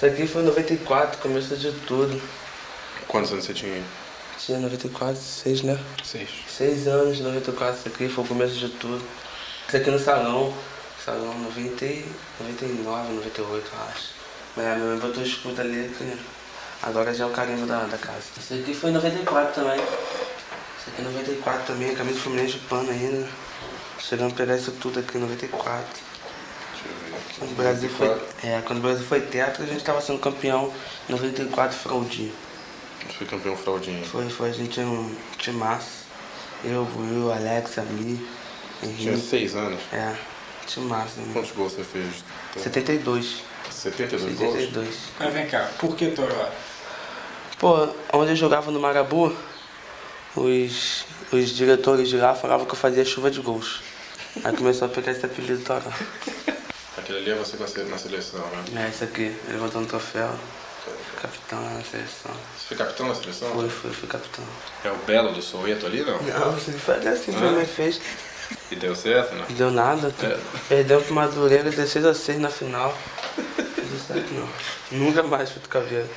Isso aqui foi em 94, começo de tudo. Quantos anos você tinha? Tinha 94, 6, né? Seis. 6 anos, 94, isso aqui foi o começo de tudo. Isso aqui no salão, salão 90, e- 99, 98, eu acho. Mas minha mãe botou escuta ali que agora já é o carimbo da, da casa. Isso aqui foi em 94 também. Isso aqui em 94 também, camisa do Fluminense de pano ainda. Chegamos a pegar isso tudo aqui em 94. Deixa eu ver aqui. Quando o Brasil foi, 94. é, quando o Brasil foi tetra, a gente estava sendo campeão em 94 fraldinho. Foi campeão fraldinho. Foi, foi, a gente tinha um time massa. Eu, Will, Alex, Ami, Tinha Henrique. seis anos. É, time massa. Né? Quantos gols você fez? 72. 72 gols? 72. Mas vem cá, por que Toró? Pô, onde eu jogava no Marabu, os, os diretores de lá falavam que eu fazia chuva de gols. Aí começou a pegar esse apelido Toró. Aquele ali é você na seleção, né? É, esse aqui, ele botou um troféu. Capitão na seleção. Você foi capitão da seleção? Fui, fui, fui capitão. É o Belo do Soweto ali, não? Não, você faz assim, minha mãe fez. E deu certo, né? Deu nada. É. Perdemos pro Madureira 16 a 6 na final. Não deu certo não. Nunca mais fui do Caveira.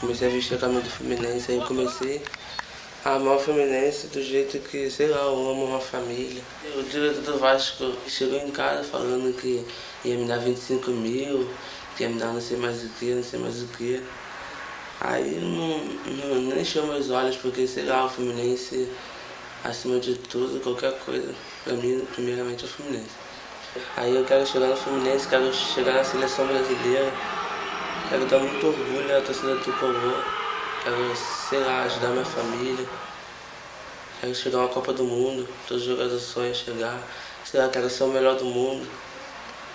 Comecei a vestir a camisa do Fluminense, aí comecei amar o Fluminense do jeito que, sei lá, eu amo uma família. O diretor do Vasco chegou em casa falando que ia me dar 25 mil, que ia me dar não sei mais o que, não sei mais o que. Aí não, não, nem encheu meus olhos, porque sei lá, o Fluminense, acima de tudo, qualquer coisa, pra mim, primeiramente é o Fluminense. Aí eu quero chegar no Fluminense, quero chegar na seleção brasileira, quero dar muito orgulho à torcida tricolor, quero, sei lá, ajudar minha família, quero chegar uma Copa do Mundo, todos os jogadores sonham chegar, sei lá, quero ser o melhor do mundo.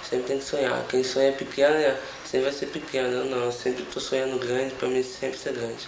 Sempre tem que sonhar. Quem sonha pequeno, né, sempre vai ser pequeno. Eu não, eu sempre tô sonhando grande, pra mim sempre ser grande.